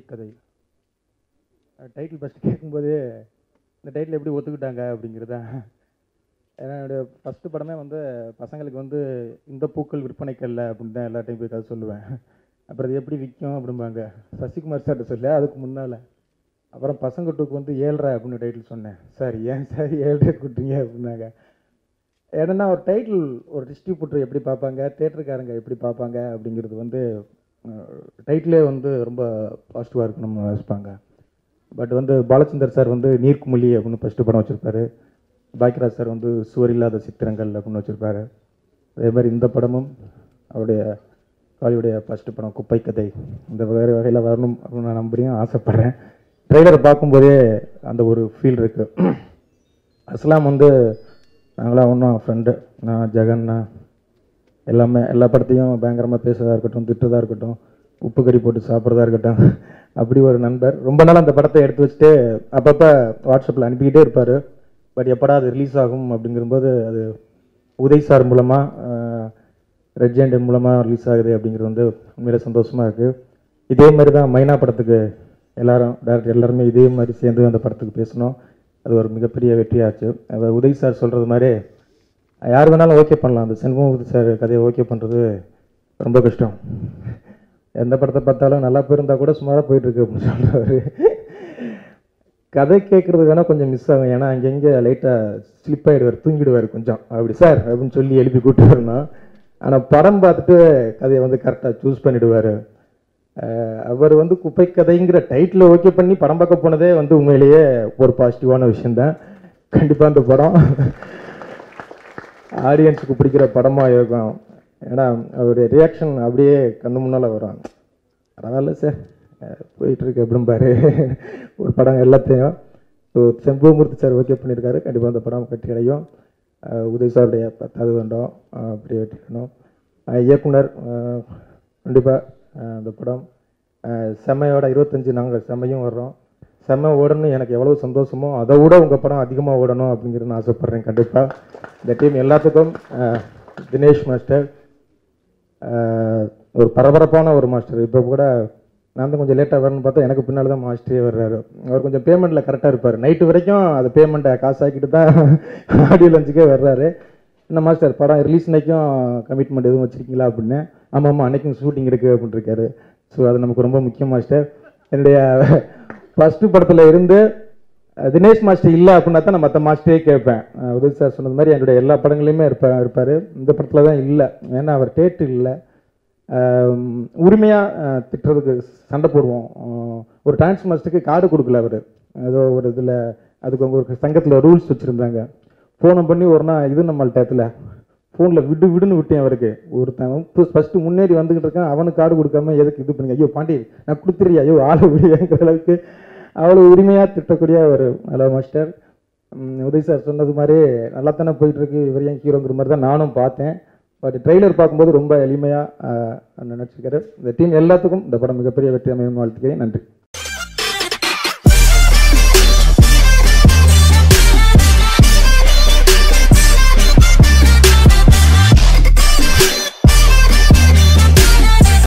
கதை title first கேட்கும்போதே இந்த டைட்டில் எப்படி ஒத்துக்கிட்டாங்க அப்படிங்கிறதா. ஏன்னா என்னுடைய ஃபஸ்ட்டு படமே வந்து பசங்களுக்கு வந்து இந்த பூக்கள் விற்பனைக்கல்ல அப்படின்னு தான் எல்லா டைம் போய் கதை சொல்லுவேன். அப்புறம் அது எப்படி விற்கும் அப்படிம்பாங்க. சசிகுமார் சார்கிட்ட சொல்ல அதுக்கு முன்னால். அப்புறம் பசங்க டூக்கு வந்து ஏழ்ரை அப்படின்னு டைட்டில் சொன்னேன். சார் ஏன் சார் ஏழ்ரை கூட்டுறீங்க அப்படின்னாங்க. ஏன்னா ஒரு டைட்டில் ஒரு டிஸ்ட்ரிபியூட்டர் எப்படி பார்ப்பாங்க? தேட்டருக்காரங்க எப்படி பார்ப்பாங்க அப்படிங்கிறது வந்து டைட்டிலே வந்து ரொம்ப பாசிட்டிவாக இருக்கணும்னு நினச்சிப்பாங்க. பட் வந்து பாலச்சந்தர் சார் வந்து நீர்க்குமிழி அப்படின்னு ஃபஸ்ட்டு படம் வச்சுருப்பாரு. பாக்கியராஜ் சார் வந்து சுவர் இல்லாத சித்திரங்கள் அப்படின்னு வச்சுருப்பாரு. அதே மாதிரி இந்த படமும் அவருடைய காலியுடைய ஃபஸ்ட்டு படம் குப்பை கதை இந்த வேறு வகையில் வரணும் அப்படின்னு நான் நம்புறேன் ஆசைப்பட்றேன். ட்ரெய்லரை பார்க்கும்போதே அந்த ஒரு ஃபீல் இருக்குது அஸ்லாம் வந்து நாங்களாம் ஒன்றும் ஃப்ரெண்டு நான் ஜெகன்னா எல்லாமே எல்லா படத்தையும் பயங்கரமாக பேசுறதா இருக்கட்டும் திட்டுறதா இருக்கட்டும் உப்பு கறி போட்டு சாப்பிட்றதா இருக்கட்டும் அப்படி ஒரு நண்பர். ரொம்ப நாள் அந்த படத்தை எடுத்து வச்சுட்டு அப்பப்போ வாட்ஸ்அப்பில் அனுப்பிக்கிட்டே இருப்பார். பட் எப்படா அது ரிலீஸ் ஆகும் அப்படிங்கும்போது அது உதய் சார் மூலமாக ரெட் மூலமாக ரிலீஸ் ஆகுது அப்படிங்கிறது வந்து உண்மையில சந்தோஷமாக இருக்குது இதே மாதிரி தான் மைனா படத்துக்கு எல்லாரும் டேரக்டர் எல்லாருமே இதே மாதிரி சேர்ந்து அந்த படத்துக்கு பேசணும். அது ஒரு மிகப்பெரிய வெற்றியாச்சு. அதை உதய் சார் சொல்கிறது மாதிரி யார் வேணாலும் ஓகே பண்ணலாம். அந்த செண்பகமூர்த்தி சார் கதையை ஓகே பண்ணுறது ரொம்ப கஷ்டம். எந்த படத்தை பார்த்தாலும் நல்லா போயிருந்தா கூட சுமாராக போயிட்டுருக்கு அப்படின்னு சொல்கிறாரு கதை கேட்குறது வேணால் கொஞ்சம் மிஸ் ஆகும். ஏன்னா அங்கங்கே லைட்டாக ஸ்லிப் ஆகிடுவார் தூங்கிடுவார் கொஞ்சம். அப்படி சார் அப்படின்னு சொல்லி எழுப்பி கூப்பிட்டு ஆனால் படம் பார்த்துட்டு கதையை வந்து கரெக்டாக சூஸ் பண்ணிவிடுவார் அவர் வந்து குப்பை கதைங்கிற டைட்டில் ஓகே பண்ணி படம் பார்க்க போனதே வந்து உண்மையிலேயே ஒரு பாசிட்டிவான விஷயந்தான் கண்டிப்பாக அந்த படம் ஆடியன்ஸுக்கு பிடிக்கிற படமாக இருக்கும். ஏன்னா அவருடைய ரியாக்ஷன் அப்படியே கண்ணு முன்னால் வரும். பரவாயில்ல சார் போயிட்டுருக்கு அப்படிம்பாரு ஒரு படம் எல்லாத்தையும். ஸோ செம்பூமூர்த்தி சார் ஓகே பண்ணியிருக்காரு கண்டிப்பாக அந்த படம் கட்டி அடையும். உதய் சாருடைய பத்தாவது வேண்டும் அப்படி வெட்டிக்கணும் இயக்குனர் கண்டிப்பாக அந்த படம். செம்மையோட இருபத்தஞ்சி நாங்கள் செம்மையும் வர்றோம். செம்ம ஓடணும் எனக்கு எவ்வளோ சந்தோஷமோ அதை விட உங்கள் படம் அதிகமாக ஓடணும் அப்படிங்கிறது நான் ஆசைப்பட்றேன் கண்டிப்பாக இந்த டீம் எல்லாத்துக்கும் தினேஷ் மாஸ்டர் ஒரு பரபரப்பான ஒரு மாஸ்டர் இப்போ கூட நான் தான் கொஞ்சம் லேட்டாக வரணும்னு பார்த்தா எனக்கு பின்னால் தான் மாஸ்டரே வர்றாரு. அவர் கொஞ்சம் பேமெண்ட்டில் கரெக்டாக இருப்பார். நைட்டு வரைக்கும் அது பேமெண்ட்டை காசாக்கிட்டு தான் ஆடியோ லஞ்சுக்கே வர்றாரு. என்ன மாஸ்டர் படம் ரிலீஸ் அன்னைக்கும் கமிட்மெண்ட் எதுவும் வச்சுருக்கீங்களா அப்படின்னு? ஆமாம் ஆமாம் அன்னைக்கும் ஷூட்டிங் இருக்குது அப்படின்னு இருக்காரு. ஸோ அது நமக்கு ரொம்ப முக்கியம் மாஸ்டர் என்னுடைய ஃபஸ்ட்டு படத்தில் இருந்து தினேஷ் மாஸ்டர் இல்லை அப்படின்னா தான் நான் மற்ற மாஸ்டரே கேட்பேன். உதவி சார் சொன்னது மாதிரி என்னுடைய எல்லா படங்களையுமே இருப்பா இருப்பார். இந்த படத்தில் தான் இல்லை. ஏன்னா அவர் டேட்டு இல்லை. உரிமையாக திட்டுறதுக்கு சண்டை போடுவோம். ஒரு டான்ஸ் மாஸ்டருக்கு கார்டு கொடுக்கல அவர். ஏதோ ஒரு இதில் அதுக்கு அவங்க ஒரு சங்கத்தில் ரூல்ஸ் வச்சுருந்தாங்க. ஃபோனை பண்ணி ஒரு நாள் இது நம்மள்கிட்ட ஃபோனில் விடு விடுன்னு விட்டேன் அவருக்கு. ஒருத்தன் ஃபஸ்ட்டு முன்னேறி வந்துக்கிட்டு இருக்கான். அவனுக்கு கார்டு கொடுக்காம எதுக்கு இது பண்ணுங்க? ஐயோ பாண்டி நான் கொடுத்துறியா ஐயோ ஆள விடியங்கிற அளவுக்கு அவ்வளோ உரிமையாக திட்டக்கூடிய ஒரு நல்ல மாஸ்டர் உதய் சார் சொன்னது மாதிரி நல்லா தானே போயிட்டுருக்கு. இவர் ஏன் ஹீரோங்கிற மாதிரி தான் நானும் பார்த்தேன். பட் ட்ரெய்லர் பார்க்கும்போது ரொம்ப எளிமையாக நினச்சிருக்காரு இந்த டீம் எல்லாத்துக்கும் இந்த படம் மிகப்பெரிய வெற்றி அமையும் வாழ்த்துக்கிறேன். நன்றி.